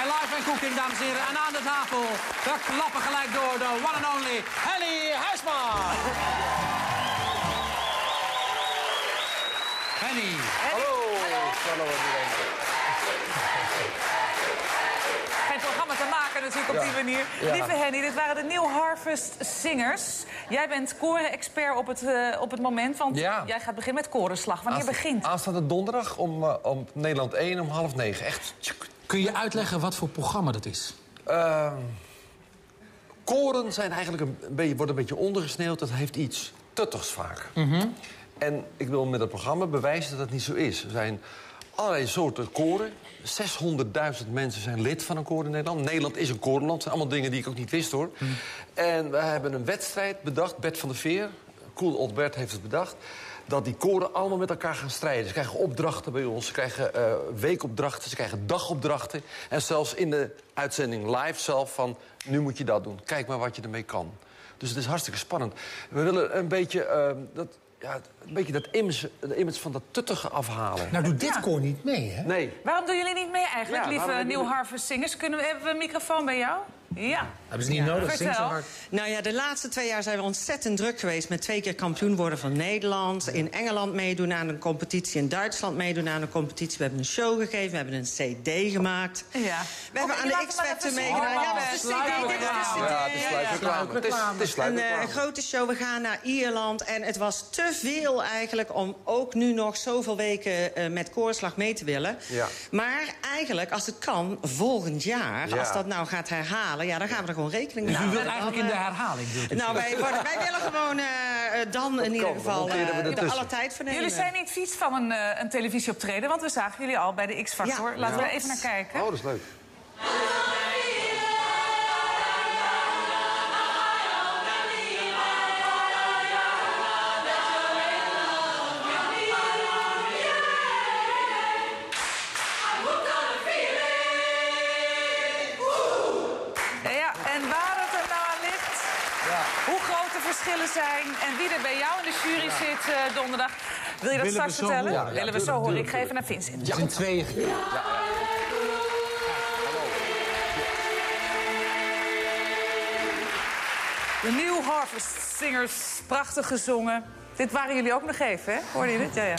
boeking, dames en heren. En aan de tafel, we klappen gelijk door de one and only Henny Huisman. Henny. Hallo. Hallo iedereen. Geen programma te maken natuurlijk op die manier. Ja. Lieve Henny, dit waren de New Harvest Singers. Jij bent koren-expert op, het, eh, op het moment, want Ja. jij gaat beginnen met korenslag. Wanneer Aansta- begint? Aanstaande donderdag om, eh, om Nederland 1 om half negen. Echt. Kun je uitleggen wat voor programma dat is? Ehm, koren zijn eigenlijk een, een beetje, worden een beetje ondergesneeuwd. Dat heeft iets tuttigs vaak. En ik wil met het programma bewijzen dat dat niet zo is. Er zijn allerlei soorten koren. 600.000 mensen zijn lid van een koor in Nederland. Nederland is een korenland. Dat zijn allemaal dingen die ik ook niet wist, hoor. En we hebben een wedstrijd bedacht. Bert van der Veer, Cool Old Bert heeft het bedacht... dat die koren allemaal met elkaar gaan strijden. Ze krijgen opdrachten bij ons. Ze krijgen eh, weekopdrachten, ze krijgen dagopdrachten. En zelfs in de uitzending live zelf van... nu moet je dat doen. Kijk maar wat je ermee kan. Dus het is hartstikke spannend. We willen een beetje, eh, dat, ja, een beetje dat image, de image van dat tuttige afhalen. Nou doet dit Ja. koor niet mee, hè? Nee. Waarom doen jullie niet mee eigenlijk, Ja, lieve New Harvest Singers? Kunnen we, hebben we een microfoon bij jou? Ja. Hebben ze niet nodig, zing zo Vertel. hard. Nou ja, de laatste twee jaar zijn we ontzettend druk geweest... met twee keer kampioen worden van Nederland. In Engeland meedoen aan een competitie. In Duitsland meedoen aan een competitie. We hebben een show gegeven. We hebben een cd gemaakt. Ja. We hebben aan de X-Factor meegedaan. Ja, is de sluikreclame. cd. Ja, het is. Het Een eh, grote show. We gaan naar Ierland. En het was te veel eigenlijk om ook nu nog zoveel weken eh, met koorslag mee te willen. Ja. Maar eigenlijk, als het kan, volgend jaar, Ja. als dat nou gaat herhalen... ja, dan gaan we er gewoon rekening mee Dus u wilt houden. eigenlijk in de herhaling. wilt u Nou, wij, worden, wij willen gewoon eh, eh, dan in ieder geval eh, er ertussen. alle tijd voor nemen. Jullie zijn niet vies van een, eh, een televisieoptreden, want we zagen jullie al bij de X-Factor. Ja. Laten we Ja. er even naar kijken. Oh, dat is leuk. De verschillen zijn... en wie er bij jou in de jury zit eh, donderdag. Wil je dat Willen straks vertellen? horen? Ja, Willen we zo horen. Ik ga even naar Vincent. Het is in tweeën gedeeld. De New Harvest Singers, prachtig gezongen. Dit waren jullie ook nog even, hè? Hoorde je dit? Ja, ja.